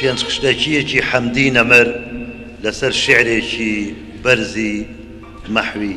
پێنج خشتەکییەکی حەمدی نەمر لەسەر شعرێکی بەرزی مەحوی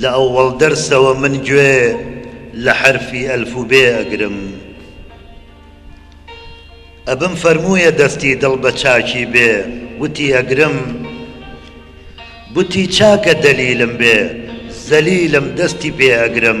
لە ئەوەڵ دەرسەوە من گوێ لە حەرفی ئەلف و بێ ئەگرم ئەبم فەرموویە دەستی دڵ بە چاکی بێ وتی ئەگرم گوتی چاکە دەلیلم بێ زەلیلم دەستی پێ ئەگرم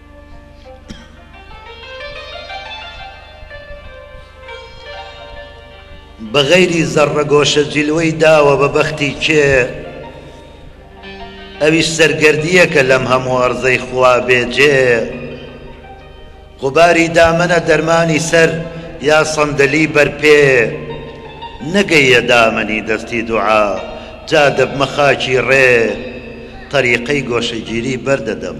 بە غەیری زەڕڕە گۆشە جیلوەی داوە بە بەختی کێ؟ ئەویش سەرگەردییەکە لەم هەموو ئەڕزەی خوا بێ جێ. غوباری دامەنە دەرمانی سەر یا سەندەلی بەر پێ. نەگەییە دامەنی دەستی دوعا جا دەبمە خاکی ڕێ. تەریقەی گۆشەگیری بەر دەدەم.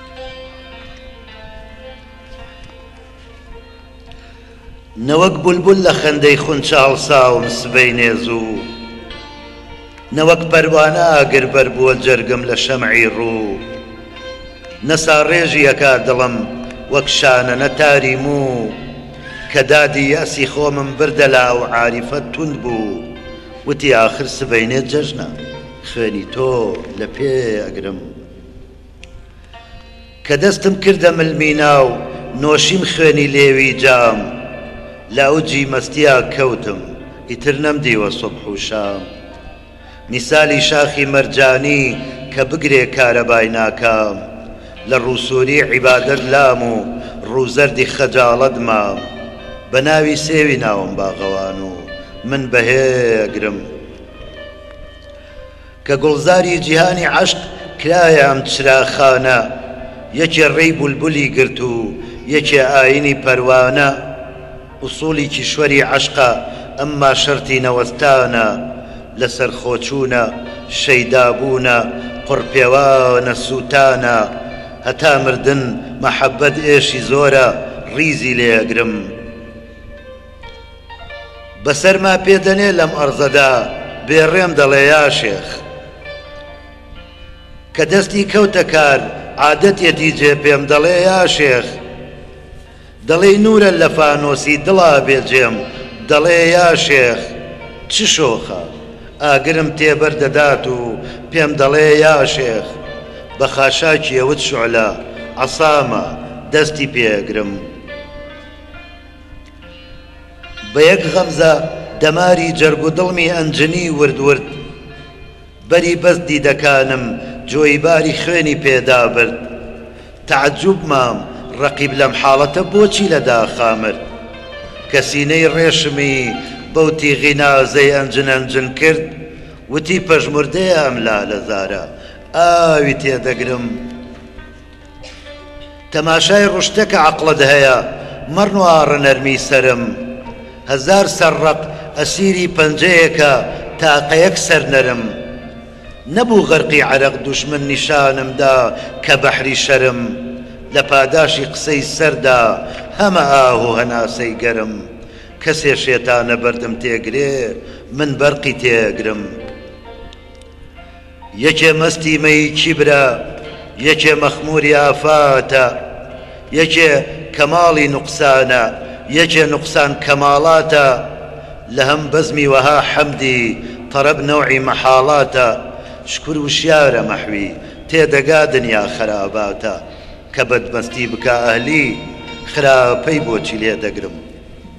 نەوەک بولبول لە خەندەی خونچە هەڵساوم سبەینێ زوو نە وەک پەروانە ئاگر بەر بووە جەرگم لە شەمعی ڕوو نە ساڕێژی ئەکا دڵم وەک شانە نە تاری موو کە دادی یەئسی خۆمم بردە لاو عاریفە توند بوو وتی ئاخر سبەینێ جەژنە خوێنی تۆ لە پێ ئەگرم. کە دەستم کردە ملمینا و نۆشیم خوێنی لێوی جام لە ئەوجی مەستیا کەوتم ئیتر نەمدیوە سوبح و شام میسالی شاخی مەرجانی کە بگرێ کارەبای ناکام لە ڕووسووری عیبادەت لام و ڕووزەردی خەجاڵەت مام بە ناوی سێوی ناوم باغەوان و من بەهێگرم کە گوڵزاری جیهانی عەشق کرایە ئەم چراخانە یەکێ ڕێی بولبولی گرت و یەکێ ئاینی پەروانە ئوسوڵی کیشوەری عەشقە ئەمما شەرتی نەوەستانە لەسەر خۆ چوونە شەیدا بوونە قڕ پێوانە سووتانە هەتا مردن مەحەبەت ئێشی زۆرە ڕیزی لێ ئەگرم. بەسەرما پێ دەنێ لەم ئەڕزەدا بێڕێم دەڵێ یا شێخ. کە دەستی کەوتە کار عادەتێتی جێ پێم دەڵێ یا شێخ. دەڵێی نوورە لە فانۆسی دڵا بێ جێم دەڵێ یا شێخ. چ شۆخە ئاگرم تێبەر دەدات و پێم دەڵێ یا شێخ. بە خاشاکییەوت شۆعلە عەسامە دەستی پێ ئەگرم. بە یەک غەمزە دەماری جەرگ و دڵمی ئەنجنی ورد ورد بەری بەست دیدەکانم جۆی باری خوێنی پێ دابرد تەعجوب مام ڕەقیب لەم حاڵەتە بۆچی لە داخا مرد کە سینەی ڕێشمی بەو تیغی نازەی ئەنجن ئەنجن کرد وتی پەژموردەیە ئەم لالە زارە ئاوی تێ دەگرم تەماشای ڕشتە کە عەقڵت هەیە مەڕن و ئاڕە نەرمی سەرم هەزار سەر ڕەق ئەسیری پەنجەیەکە تاقەیەک سەر نەرم نەبوو غەرقی عەرەق دوژمن نیشانم دا کە بەحری شەرم لە پاداشی قسەی سەردا هەمە ئاه و هەناسەی گەرم کەسێ شێتانە بەردم تێگرێ من بەرقی تێ ئەگرم. یەکێ مەستی مەیی کیبرە، یەکێ مەخمووری ئافاتە، یەکێ کەماڵی نوقسانە، یەکێ نوقسان کەماڵاتە، لە هەم بەزمی وەها حەمدی تەرەب نەوعی مەحاڵاتە، شکور وشیارە مەحوی تێ دەگا دنیا خەراباتە، کە بەدمەستی بکا ئەهلی، خراپەی بۆچی لێ دەگرم؟